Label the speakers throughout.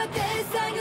Speaker 1: what this I.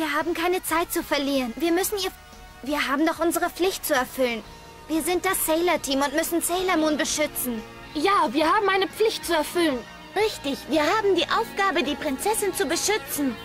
Speaker 2: Wir haben keine Zeit zu verlieren. Wir müssen ihr... Wir haben doch unsere Pflicht zu erfüllen. Wir sind das Sailor-Team und müssen Sailor Moon beschützen.
Speaker 3: Ja, wir haben eine Pflicht zu erfüllen.
Speaker 2: Richtig, wir haben die Aufgabe, die Prinzessin zu beschützen.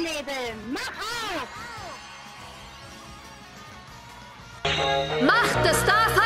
Speaker 2: Sturmnebel, mach auf!
Speaker 3: Macht des Stars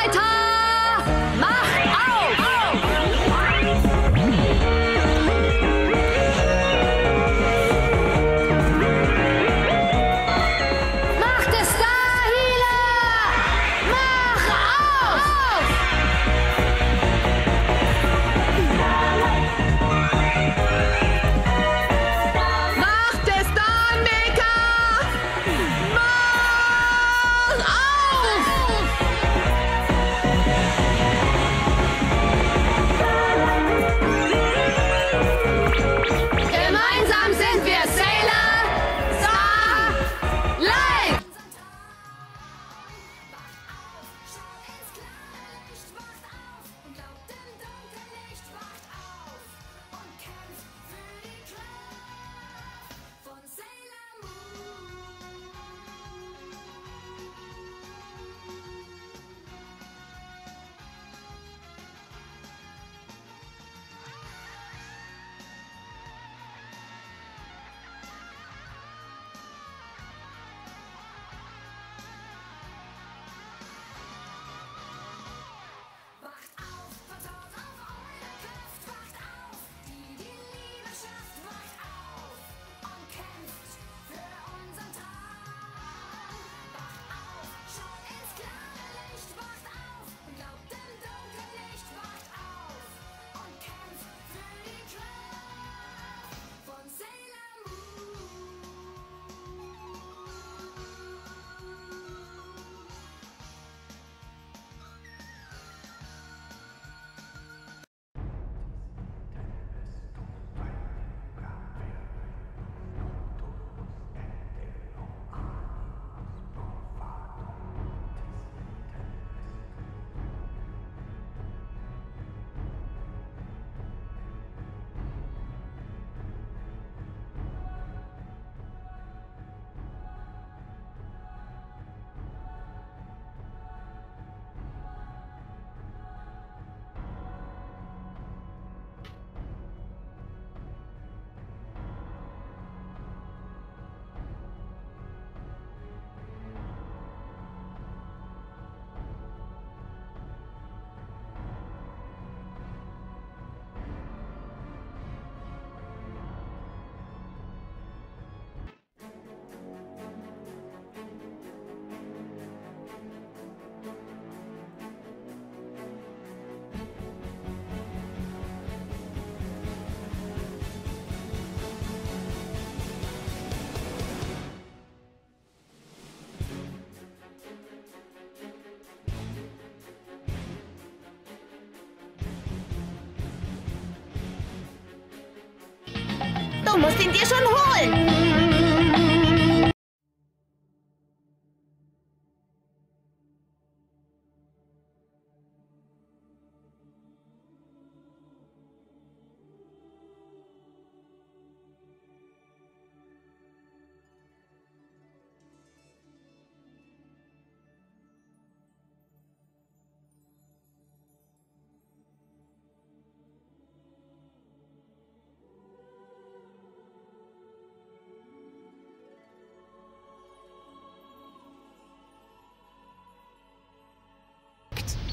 Speaker 4: Du musst ihn dir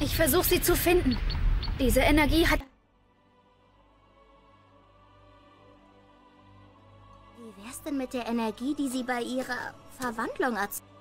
Speaker 4: Ich versuche sie zu finden. Diese Energie hat...
Speaker 5: Wie wär's denn mit der Energie, die sie bei ihrer Verwandlung erzeugt?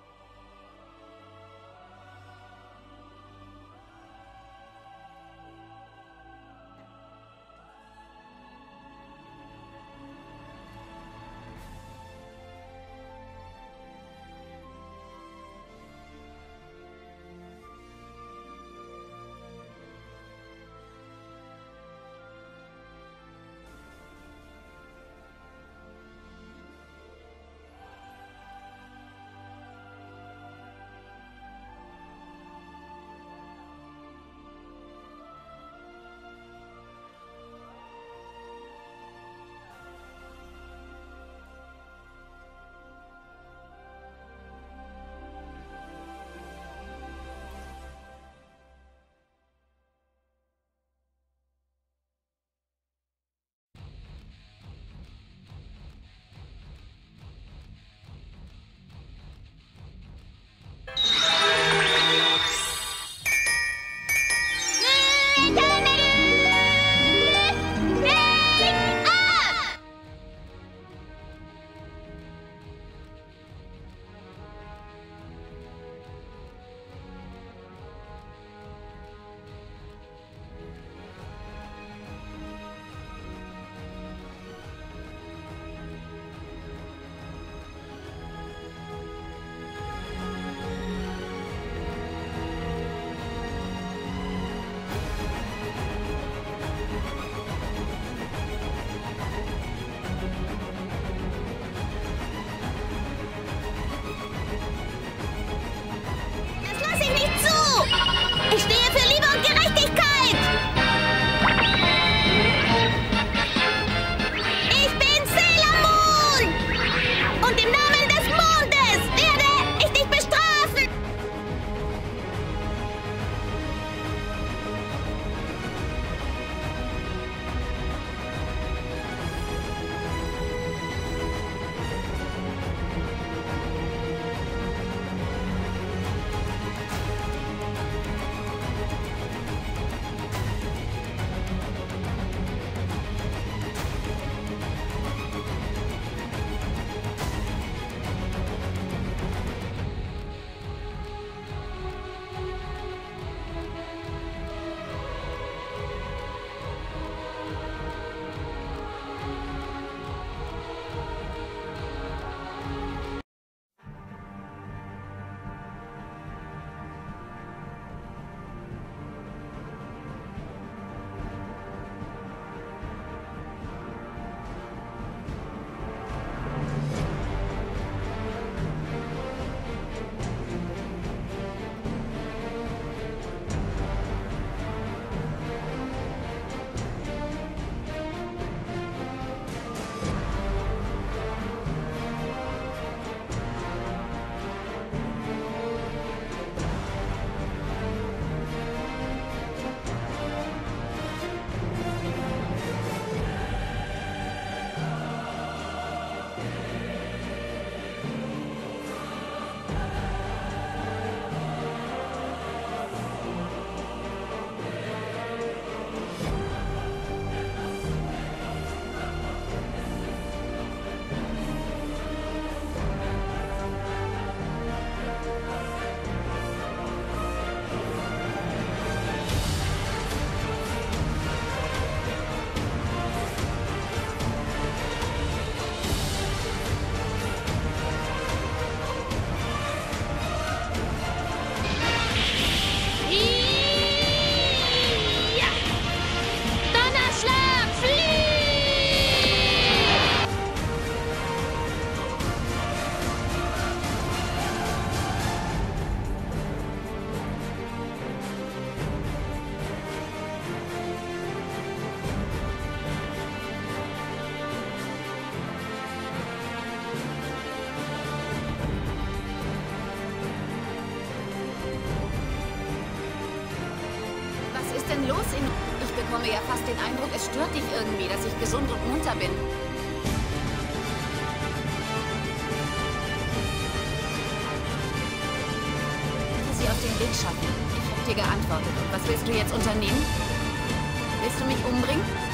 Speaker 1: Denn los in... Ich bekomme ja fast den Eindruck, es stört dich irgendwie, dass ich gesund und munter bin. sie auf den Weg schaffen. Ich habe dir geantwortet. Was willst du jetzt unternehmen? Willst du mich umbringen?